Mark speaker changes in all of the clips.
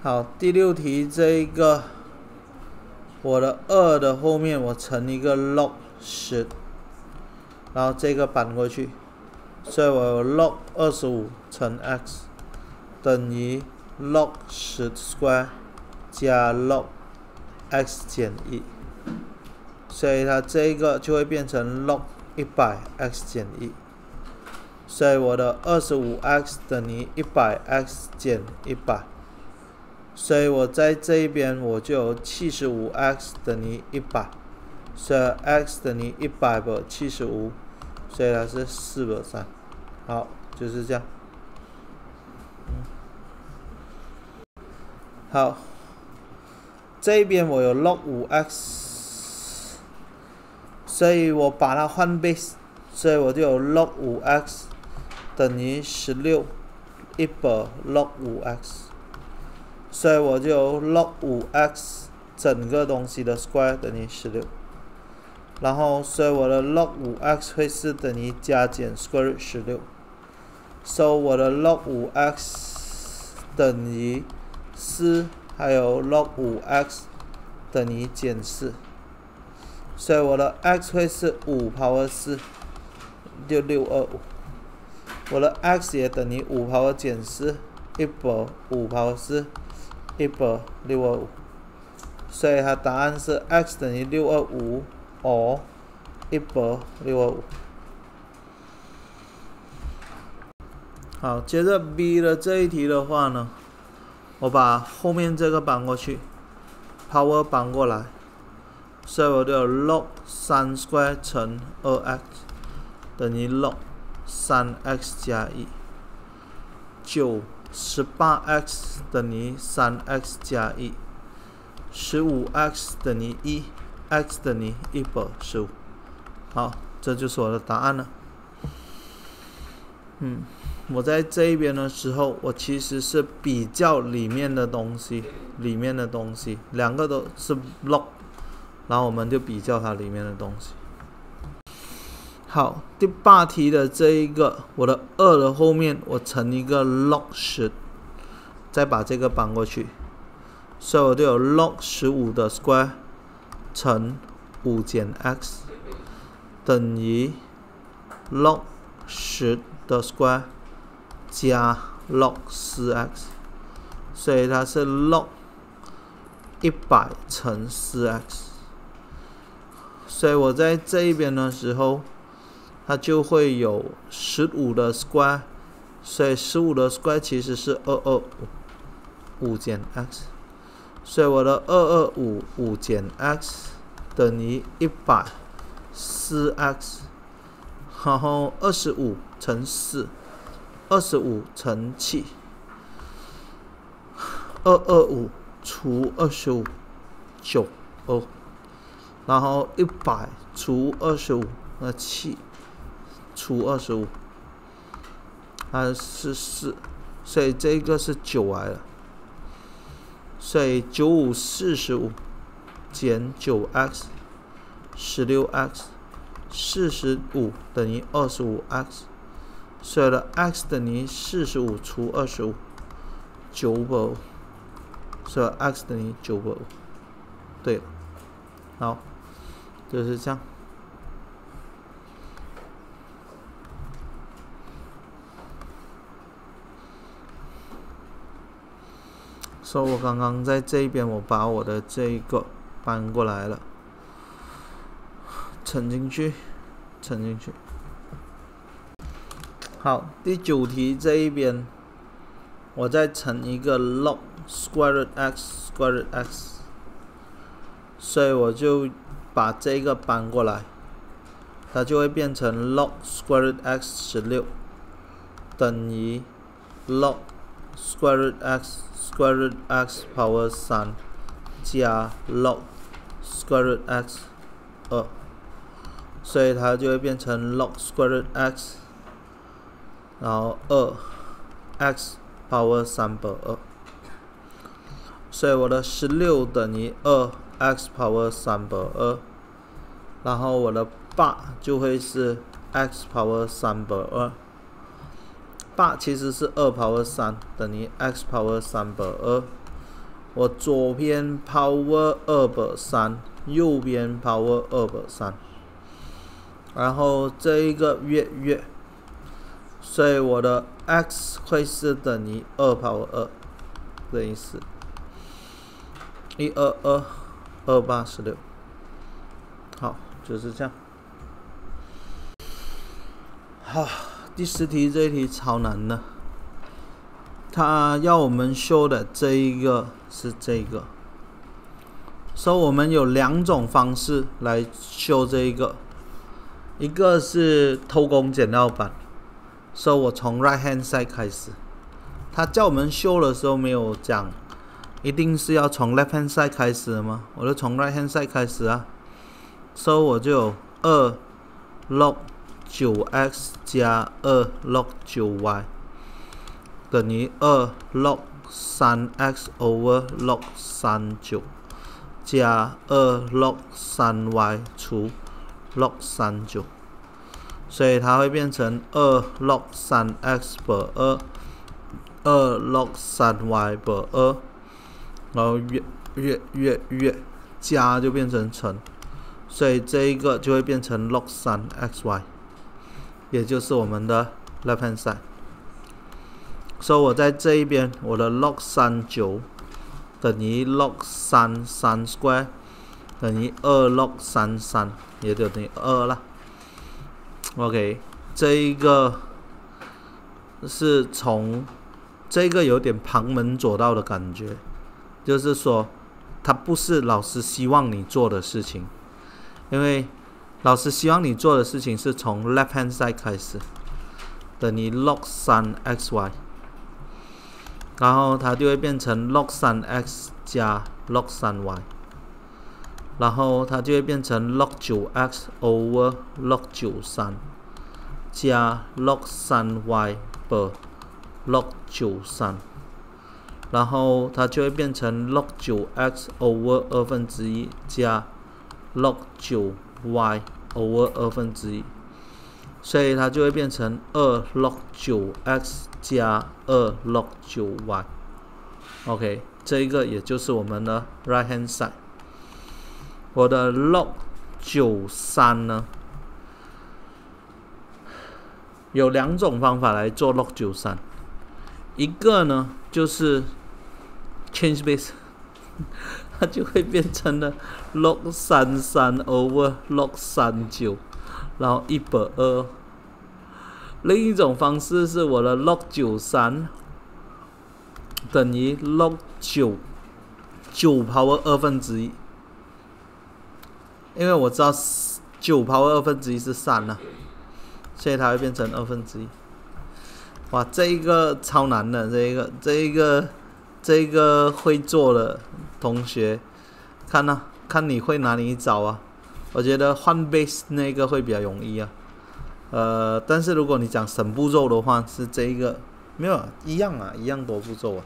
Speaker 1: 好，第六题这一个，我的二的后面我乘一个 log 十，然后这个搬过去，所以我有 log 二十五乘 x 等于 log 十 square 加 log x 减一，所以它这个就会变成 log 一百 x 减一，所以我的二十五 x 等于一百 x 减一百。所以我在这一边我就有七十五 x 等于一百，所以 x 等于一百个七十五，所以它是四百三。好，就是这样。好，这边我有 log 五 x，所以我把它换 base，所以我就有 log 五 x 等于十六，一百 log 五 x。所以我就 log 五 x 整个东西的 square 等于十六，然后所以我的 log 五 x 会是等于加减 square 十六，所以我的 log 五 x 等于四，还有 log 五 x 等于减四，所以我的 x 会是五 power 四，就六二五，我的 x 也等于五 power 减四，一百五 power 四。一百六二五，所以它答案是 x 等于六二五或一百六二五。好，接着 B 的这一题的话呢，我把后面这个搬过去，power 搬过来，所以我就 log 三 square 乘二 x 等于 log 三 x 加一九。十八 x 等于三 x 加一，十五 x 等于一，x 等于一百十五。好，这就是我的答案了。嗯，我在这一边的时候，我其实是比较里面的东西，里面的东西，两个都是 block，然后我们就比较它里面的东西。好，第八题的这一个，我的二的后面我乘一个 log 十，再把这个搬过去，所以我就有 log 十五的 square 乘五减 x 等于 log 十的 square 加 log 四 x，所以它是 log 一百乘四 x，所以我在这一边的时候。它就会有十五的 square，所以十五的 square 其实是二二五五减 x，所以我的二二五五减 x 等于一百四 x，然后二十五乘四，二十五乘七，二二五除二十五九哦，然后一百除二十五那七。除二十五，它是四，所以这个是九来了。所以九五四十五减九 x，十六 x，四十五等于二十五 x，所以的 x 等于四十五除二十五，九百五，所以 x 等于九百五。对了，好，就是这样。说，我刚刚在这边，我把我的这一个搬过来了，沉进去，沉进去。好，第九题这一边，我再乘一个 log square x square x，所以我就把这个搬过来，它就会变成 log square x 十六等于 log square x。square root x power 三加 log square root x 二，所以它就会变成 log square root x，然后二 x power 三百二，所以我的十六等于二 x power 三百二，然后我的八就会是 x power 三百二。 八其实是二 power 三等于 x power 三百二，我左边 power 二百三，右边 power 二百三，然后这一个月月，所以我的 x 会是等于二 power 二的意思，一二二二八十六，好，就是这样。好，第十题这一题超难的。他要我们修的这一个是这个，所以我们有两种方式来修这一个，一个是偷工减料版，所以我从 right hand side 开始。他叫我们修的时候没有讲，一定是要从 left hand side 开始的吗？我就从 right hand side 开始啊，所以我就有二 log。九 x 加二 log 九 y 等于二 log 三 x over log 三九。加二 log 三 y 除 log 三九，所以它会变成二 log 三 x 百二，二 log 三 y 百二，然后越越越越加就变成乘，所以这一个就会变成 log 三 xy。也就是我们的 left hand side，所以我在这一边，我的 log 三九等于 log 三三 square 等于二 log 三三，也就等于二了。OK，这一个是从这个有点旁门左道的感觉，就是说，它不是老师希望你做的事情，因为。老师希望你做的事情是从 left hand side 开始，等于 log 三 xy，然后它就会变成 log 三 x 加 log 三 y，然后它就会变成 log 九 x over log 九三加 log 三 y 的 log 九三，然后它就会变成 log 九 x over 二分之一加 log 九。Y over 二分之一，所以它就会变成二 log 九 x 加二 log 九 y。OK，这一个也就是我们的 right hand side。我的 log 九三呢，有两种方法来做 log 九三，一个呢就是 change base。它 就会变成了 log 三三 over log 三九，然后一百二。另一种方式是我的 log 九三等于 log 九九 power 二分之一，因为我知道九 power 二分之一是三了，所以它会变成二分之一。哇，这一个超难的，这一个，这一个，这个会做的。同学，看呐，看你会哪里找啊？我觉得换 base 那个会比较容易啊。呃，但是如果你讲省步骤的话，是这一个没有一样啊，一样多步骤啊。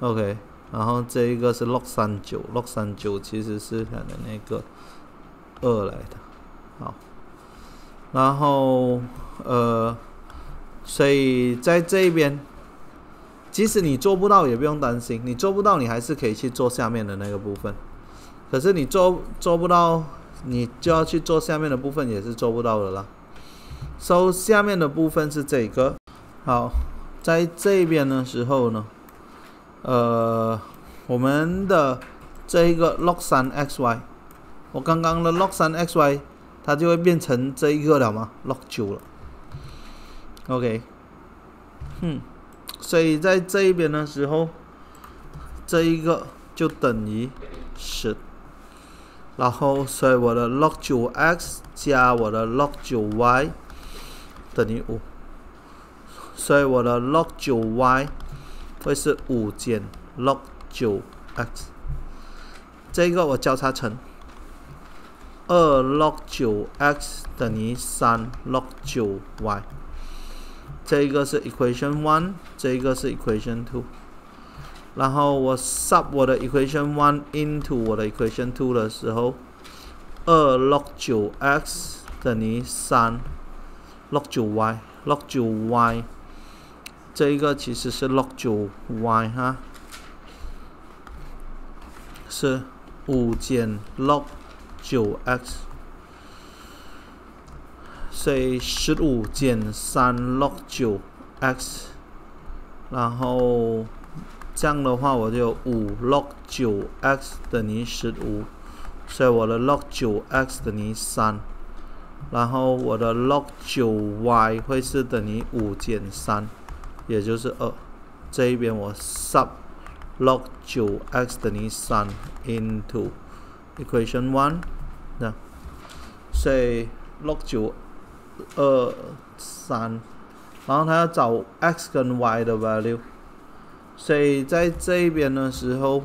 Speaker 1: OK，然后这一个是 log 三九，log 三九其实是它的那个二来的，好。然后呃，所以在这边。即使你做不到，也不用担心。你做不到，你还是可以去做下面的那个部分。可是你做做不到，你就要去做下面的部分，也是做不到的啦。收下面的部分是这个。好，在这边的时候呢，呃，我们的这一个 log 三 xy，我刚刚的 log 三 xy，它就会变成这一个了吗？log 九了。OK，哼。所以在这一边的时候，这一个就等于十，然后所以我的 log 九 x 加我的 log 九 y 等于五，所以我的 log 九 y 会是五减 log 九 x，这个我交叉乘，二 log 九 x 等于三 log 九 y。这一个是 equation one，这一个是 equation two，然后我 sub 我的 equation one into 我的 equation two 的时候，二 log 九 x 等于三 log 九 y，log 九 y，这一个其实是 log 九 y 哈， 是五减 log 九 x， 所以十五减三 log 九 x，然后这样的话我就五 log 九 x 等于十五，所以我的 log 九 x 等于三，然后我的 log 九 y 会是等于五减三，也就是二。这一边我 sub log 九 x 等于三 into equation one，那所以 log 九二三，然后它要找 x 跟 y 的 value，所以在这边的时候，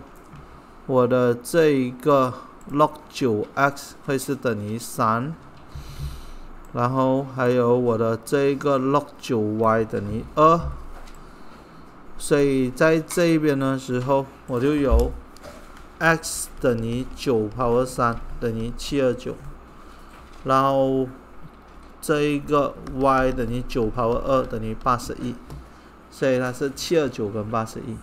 Speaker 1: 我的这一个 log 九 x 会是等于三，然后还有我的这一个 log 九 y 等于二。所以在这一边的时候，我就有 x 等于九 power 三等于七二九，然后这一个 y 等于九 power 二等于八十一，所以它是七二九跟八十一。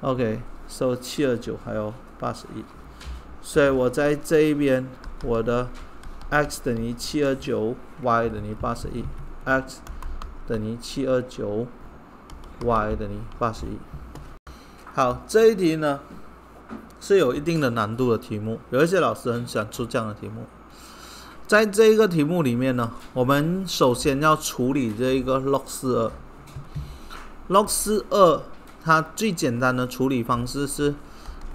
Speaker 1: OK，收七二九还有八十一，所以我在这一边，我的 x 等于七二九，y 等于八十一，x 等于七二九。y 等于八十一。好，这一题呢是有一定的难度的题目，有一些老师很喜欢出这样的题目。在这一个题目里面呢，我们首先要处理这一个 log 四二。log 四二它最简单的处理方式是，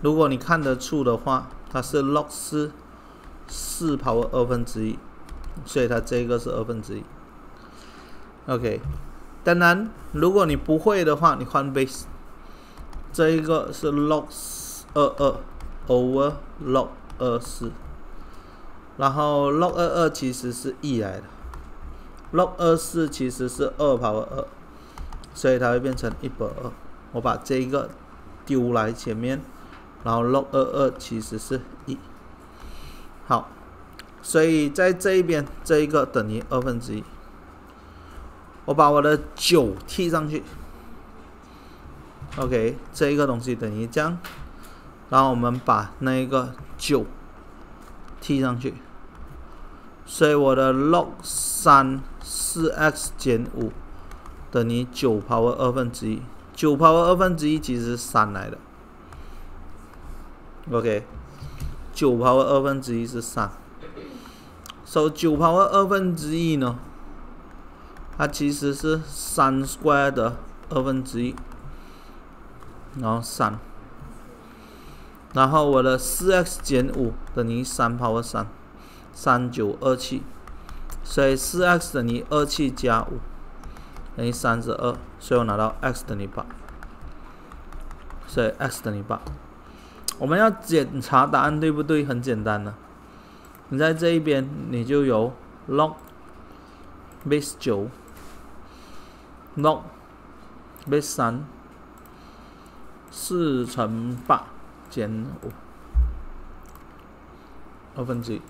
Speaker 1: 如果你看得出的话，它是 log 四四 power 二分之一，所以它这个是二分之一。OK。当然，如果你不会的话，你换 base，这一个是 log 二二 over log 二四，然后 log 二二其实是 e 来的，log 二四其实是二 power 二，所以它会变成一百二。我把这一个丢来前面，然后 log 二二其实是一。好，所以在这一边这一个等于二分之一。我把我的九替上去，OK，这一个东西等于这样，然后我们把那个九替上去，所以我的 log 三四 x 减五等于九 power 二分之一，九 power 二分之一其实是三来的，OK，九 power 二分之一是三，所以九 power 二分之一呢？它其实是三 square 的二分之一，然后三，然后我的四 x 减五等于三 power 三，三九二七，所以四 x 等于二七加五等于三十二，所以我拿到 x 等于八，所以 x 等于八。我们要检查答案对不对？很简单的，你在这一边你就有 log base 九。log base 三四乘八减五。二分之一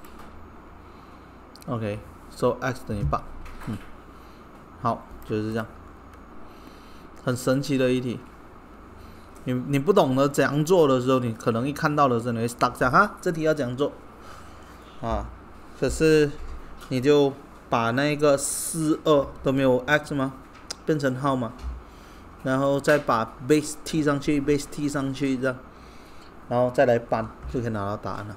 Speaker 1: ，OK，so x 等于八，嗯，好，就是这样，很神奇的一题。你你不懂得怎样做的时候，你可能一看到的时候你会 stuck 下哈，这题要怎样做？啊，可是你就把那个四二都没有 x 吗？变成号码，然后再把 base 替上去，base 替上去这样，然后再来搬，就可以拿到答案了。